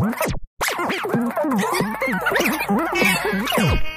Ha ha ha ha!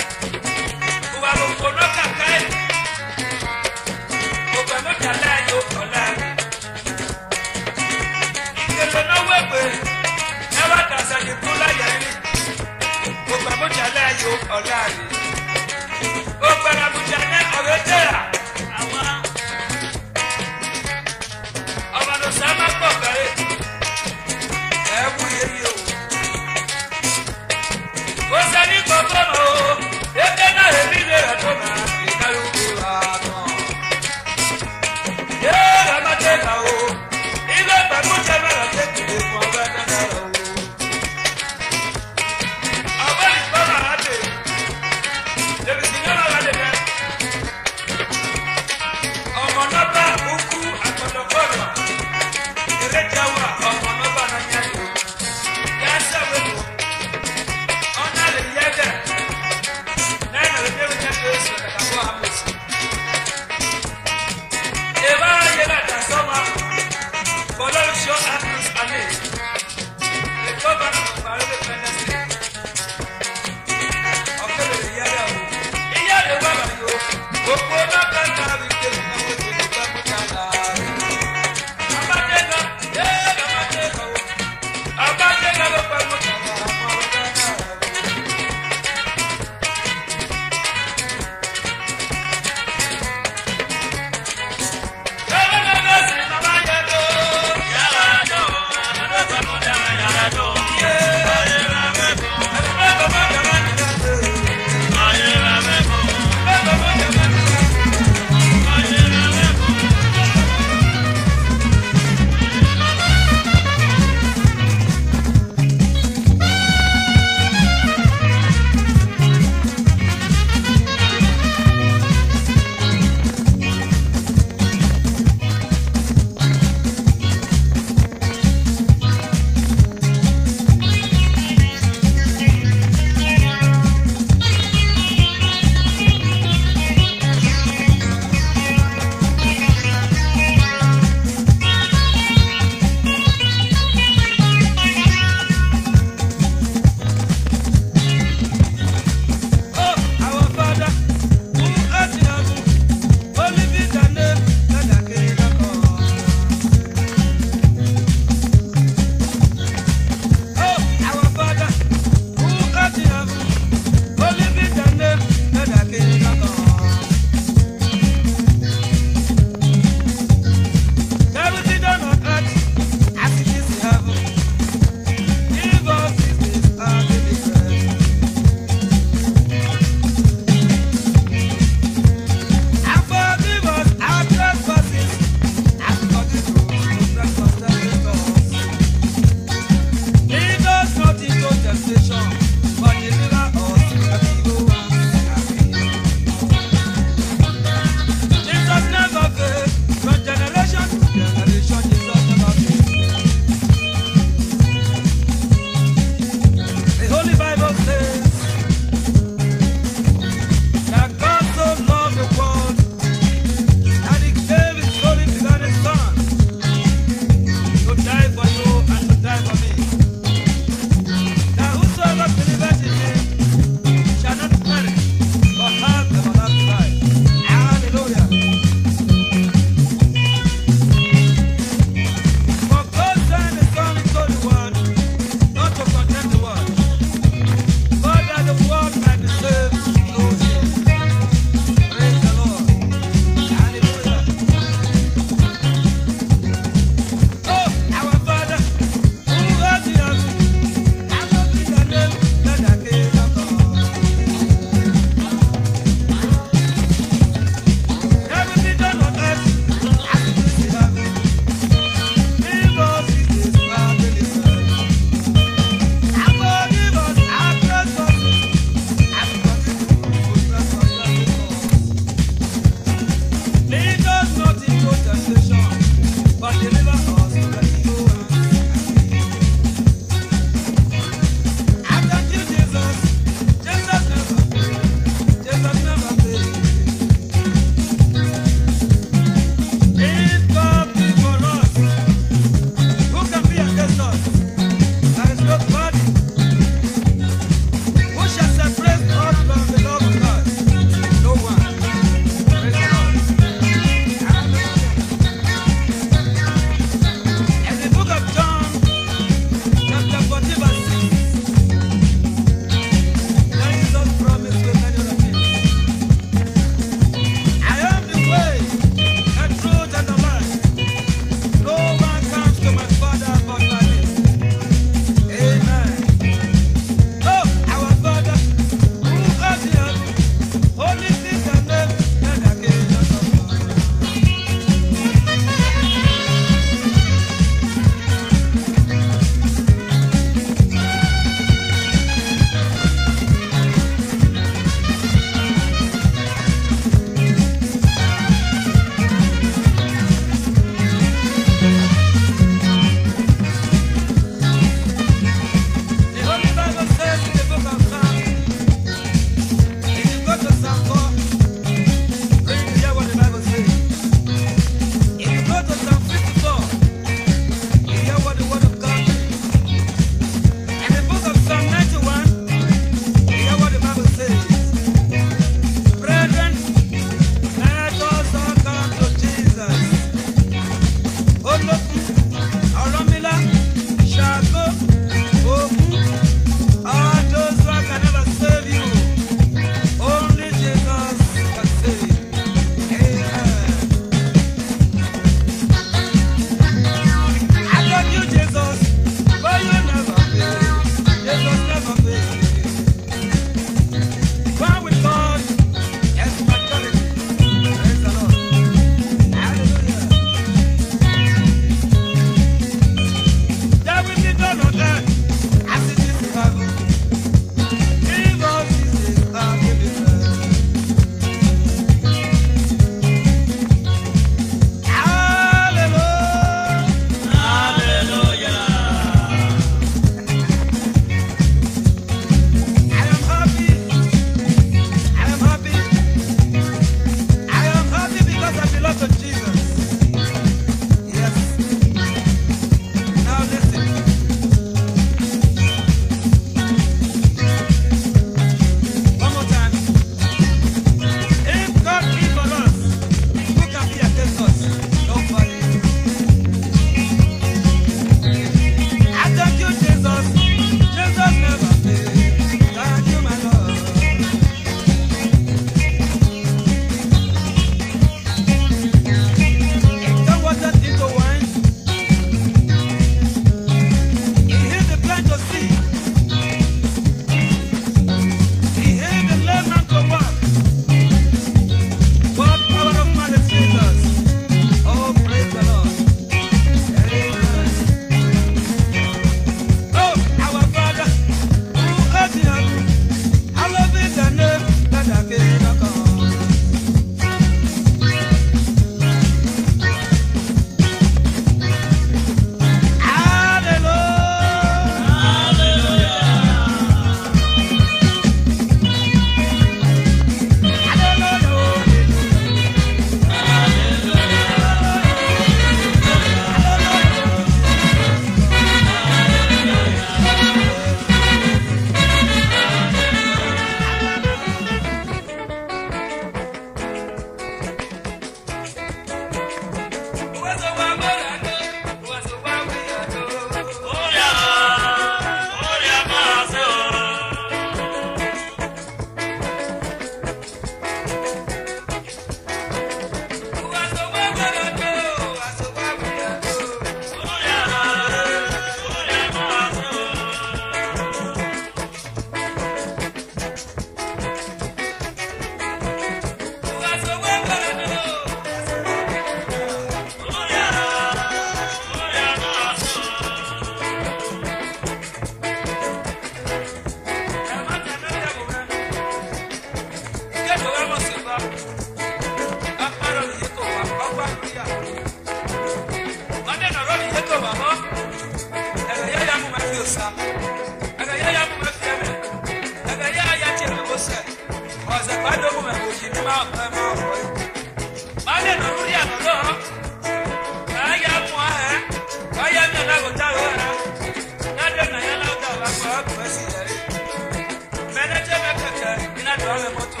mọ́tò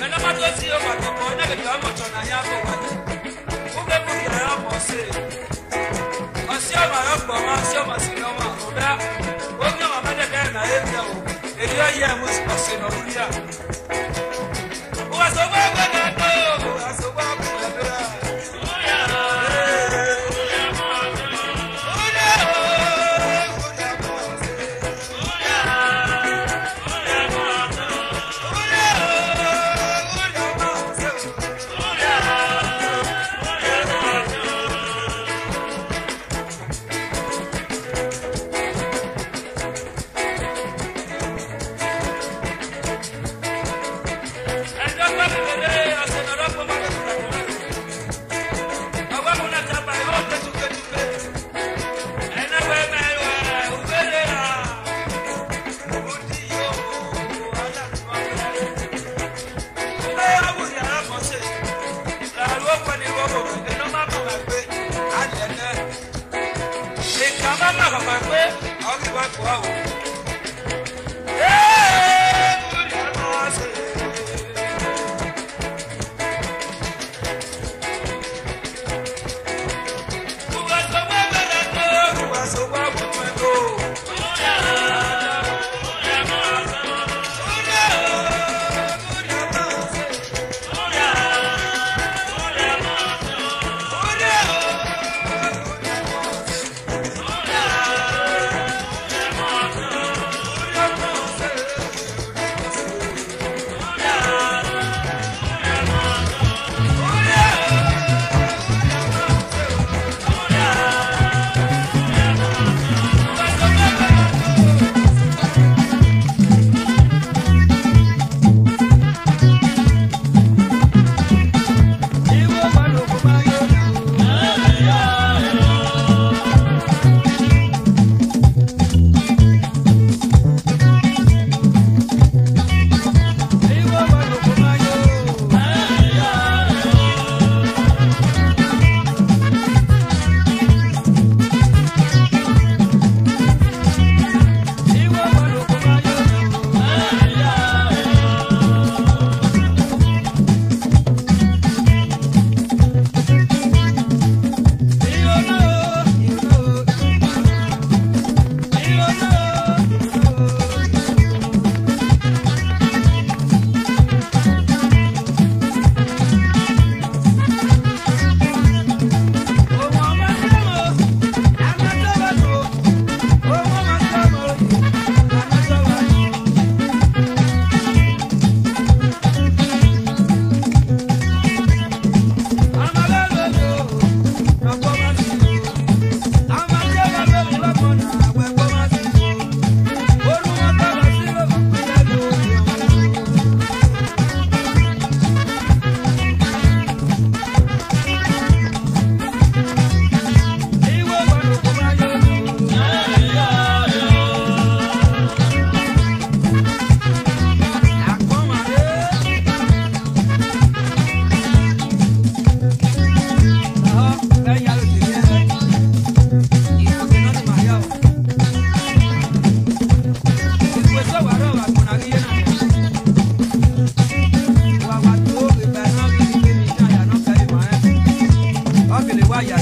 mẹ́lá má tó sí i. Ọ̀sí ọmọ rẹ̀ pọ̀ mọ́ ọ̀sí ọmọ sí Vaya.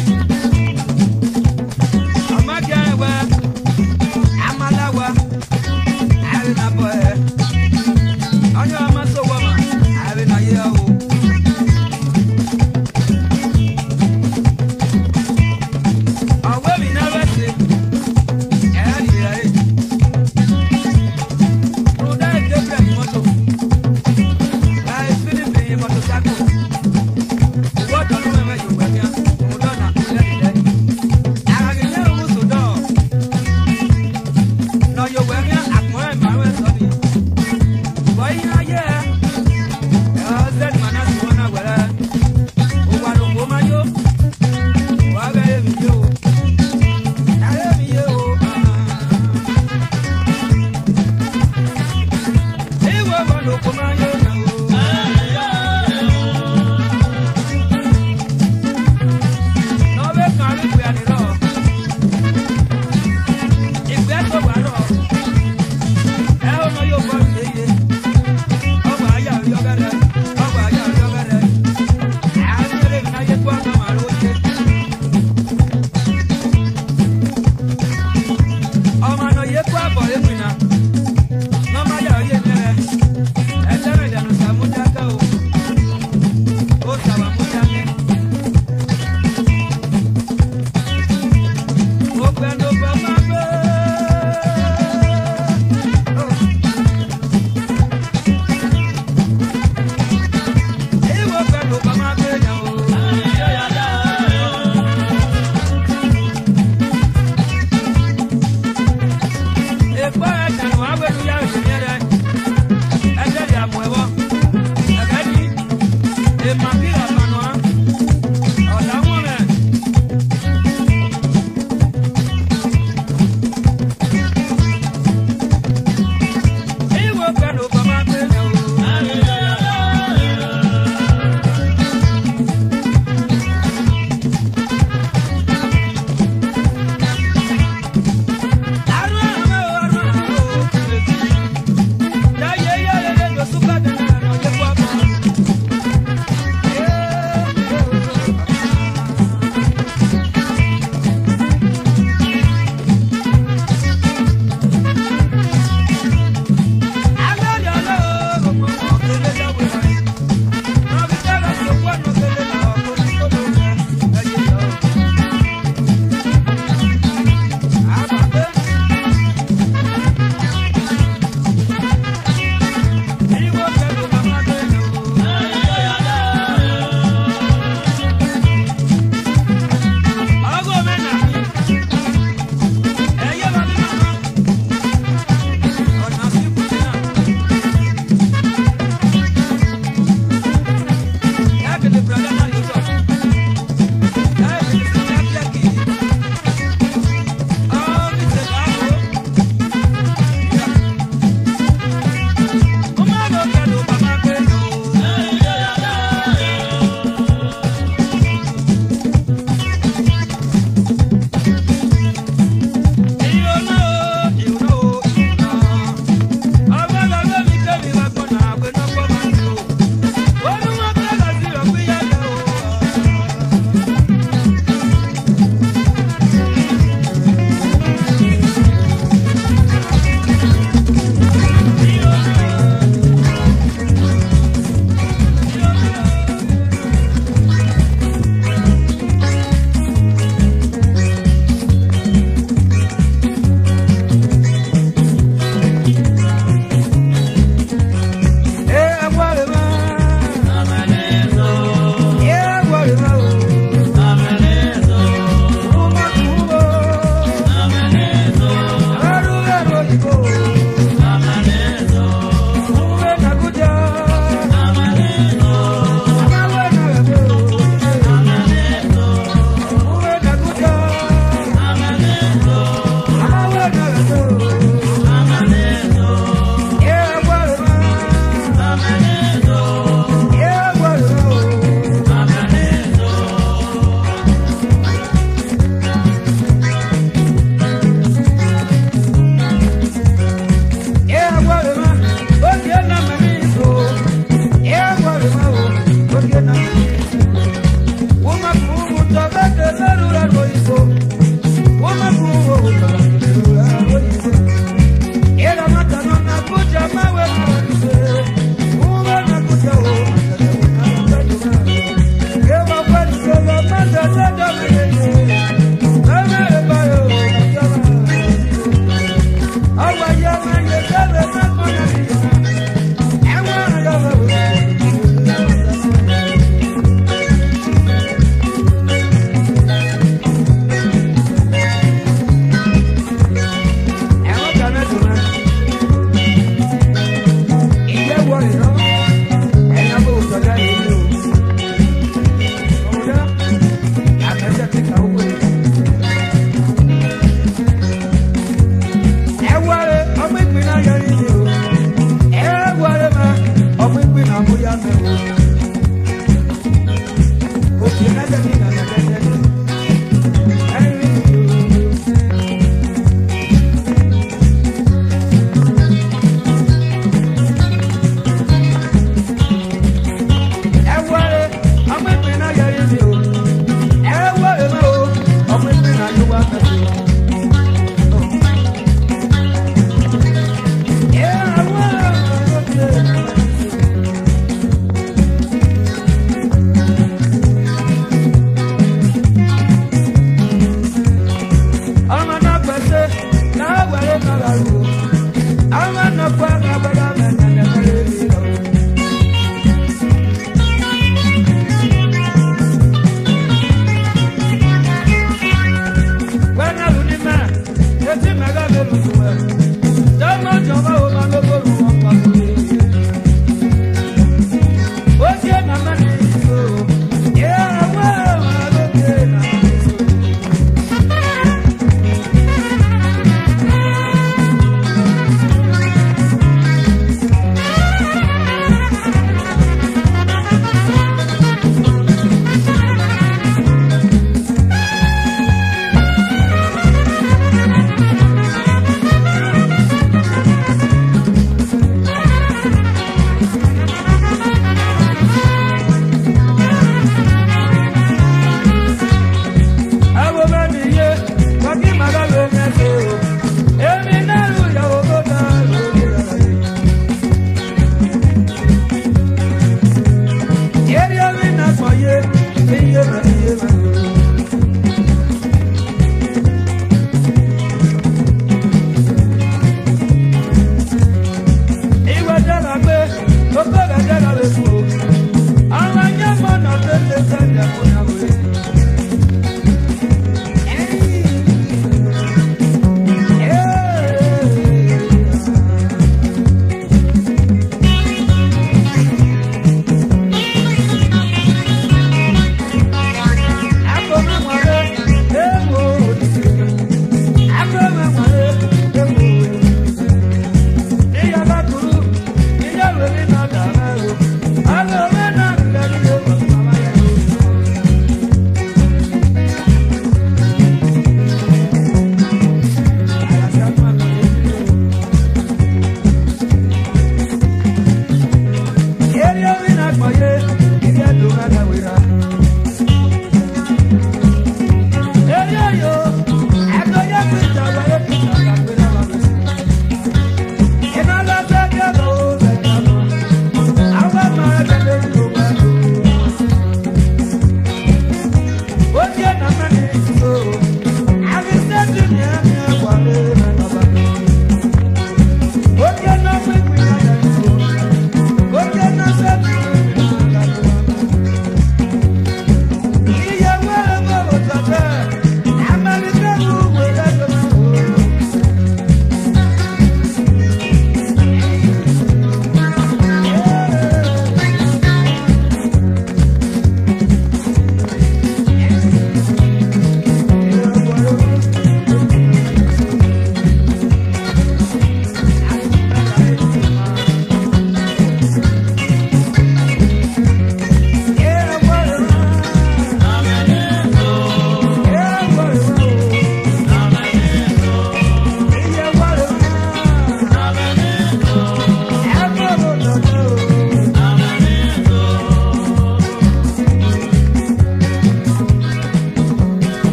If my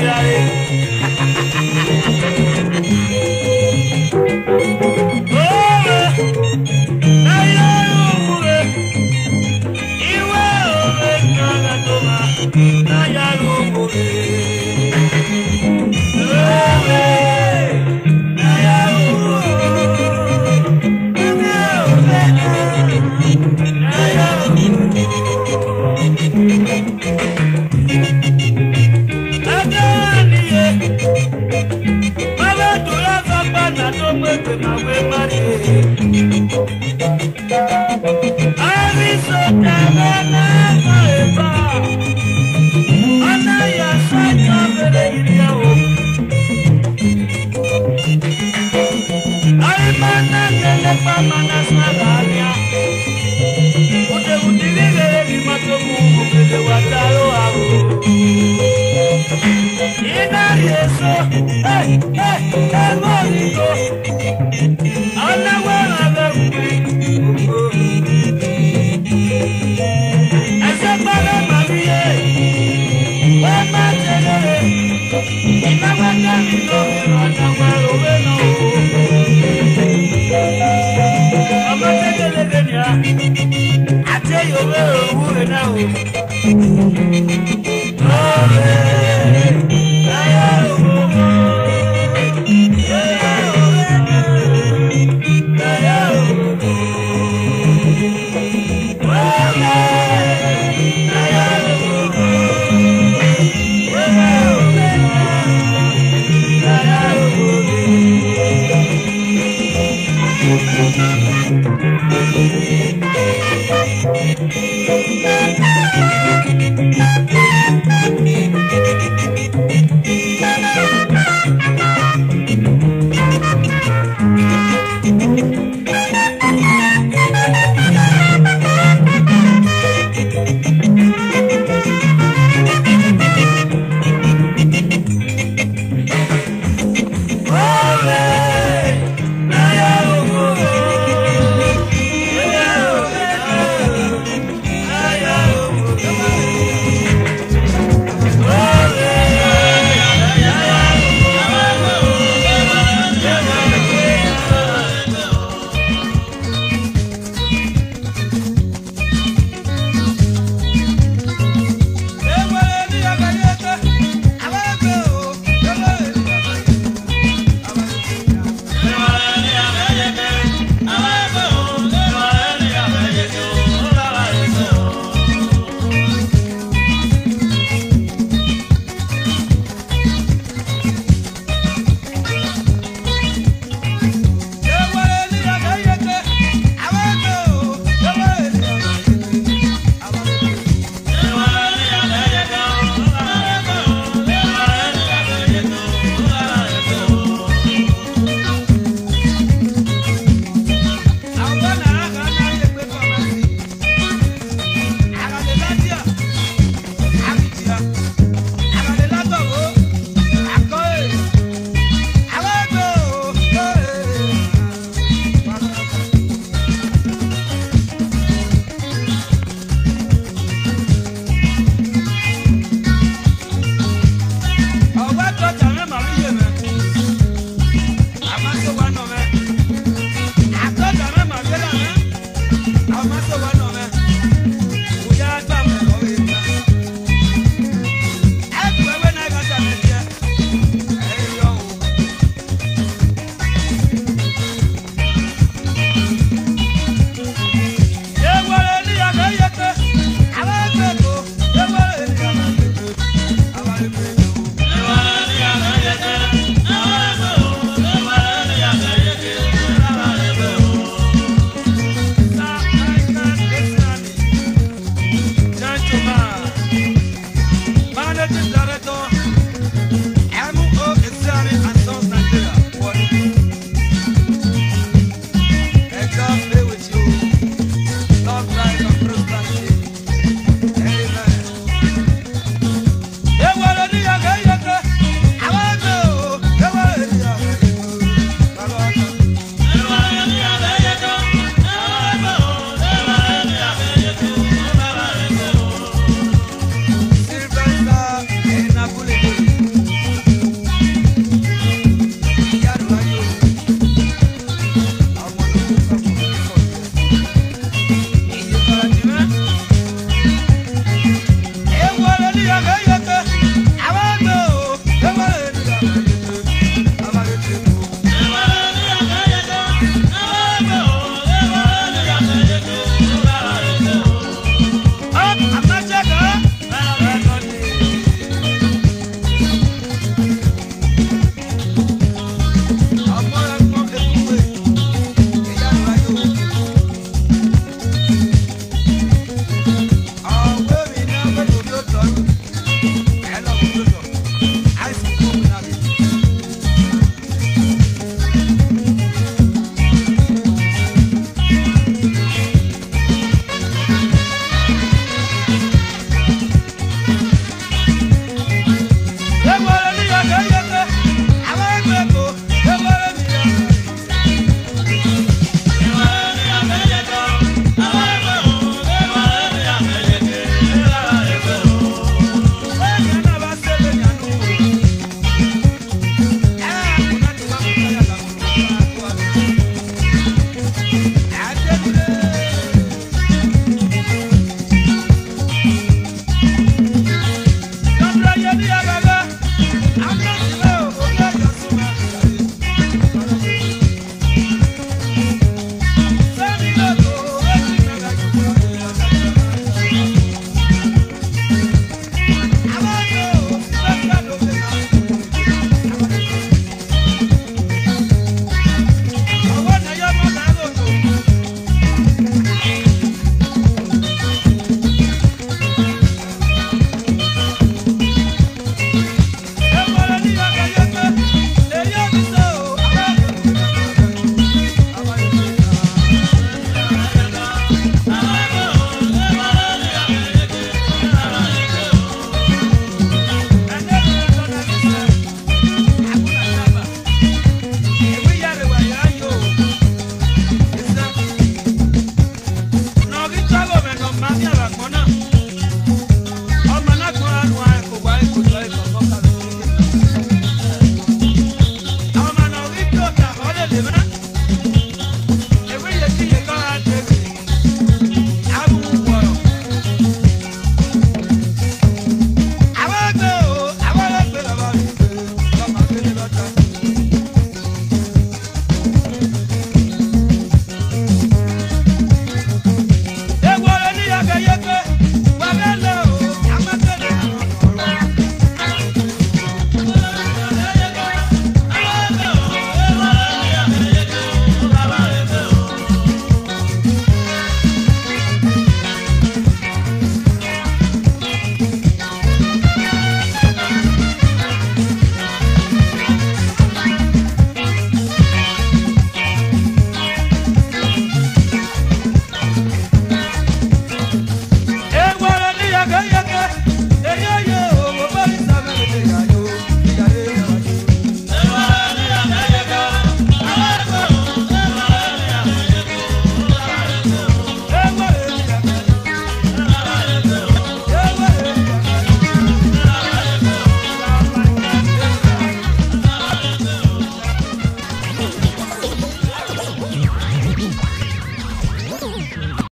Yeah.